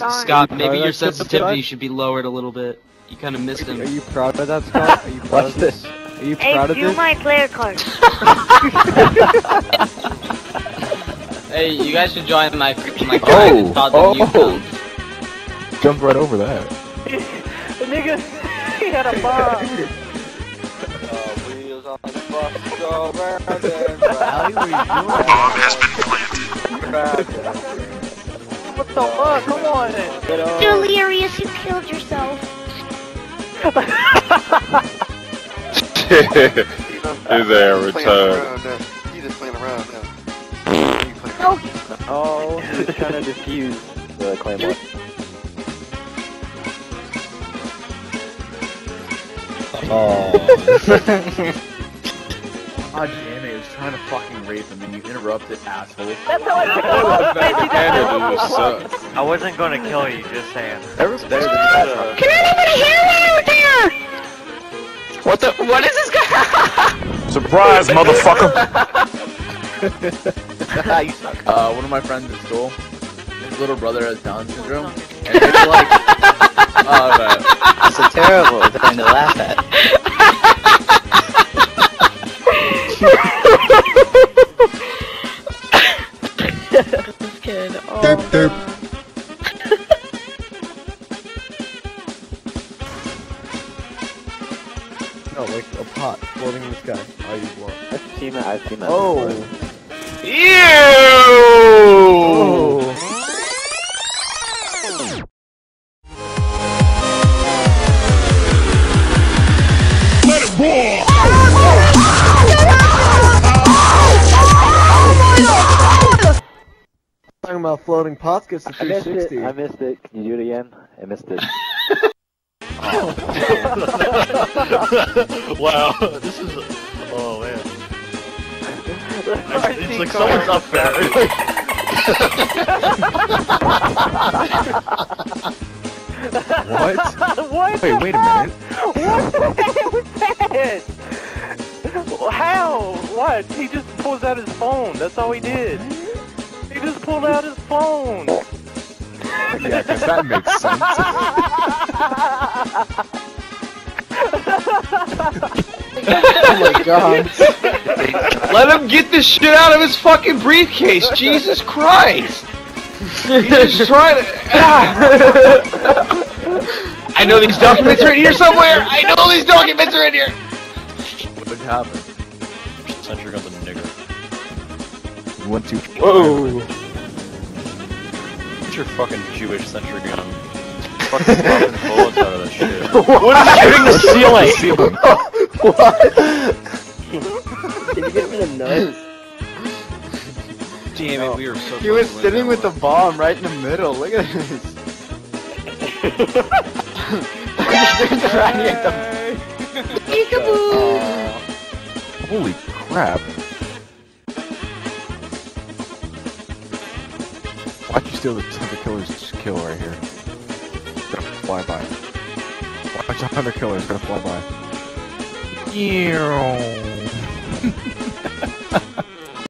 sign. Scott, maybe your sensitivity should be lowered a little bit. You kind of missed him. Are you proud of that, Scott? Are you proud Watch of this? Are you Hey, proud of do this? my player card. Hey, you guys should join my my Oh, tribe. It's called the oh. Newfound. Jump right over that. The nigga, he had a bomb. Wheels the bus go round and Allie, what are you doing? Bomb has been planted. Round. What the fuck? Come on. Get. Delirious, you killed yourself. His air return. You just playing around now. No, Oh, he was trying to defuse the claymore. Oh, damn it, I was trying to fucking rape him and you interrupted, asshole. That's how I picked him up. Sucks. I wasn't gonna kill you, just saying. can anybody hear me out there? What the? What is this guy? Surprise, motherfucker! you suck. Uh, one of my friends at school, his little brother has Down syndrome, and they were like, oh, man. It's so terrible. It's nothing to laugh at. Kid, oh, No, like a pot floating in the sky. Oh, you blow. I've seen that. I've seen that. Oh. before. Oh, oh, oh! Talking about floating pots gets the I missed 360. it. I missed it. Can you do it again? I missed it. wow, this is. Oh man. It's like someone's up there. What? what? Wait, wait a minute. What the hell was that? How? What? He just pulls out his phone. That's all he did. He just pulled out his phone. Yeah, 'cause that makes sense. oh my god. Let him get this shit out of his fucking briefcase. Jesus Christ! He's just trying to. Ah. I know these documents are in here somewhere. I know these documents are in here. What happened? Sentry gun the nigger. One, two. Whoa! What's your fucking Jewish sentry gun? Fucking popping bullets out of that shit. What is shooting the ceiling? Ceiling. Can you get me the nose? Damn it, we were so. He was sitting with the bomb right in the middle. Look at this. He's trying to get the peekaboo. Holy crap. Watch you steal the, the killer's kill right here. It's gonna fly by. Watch a hunter killer is gonna fly by.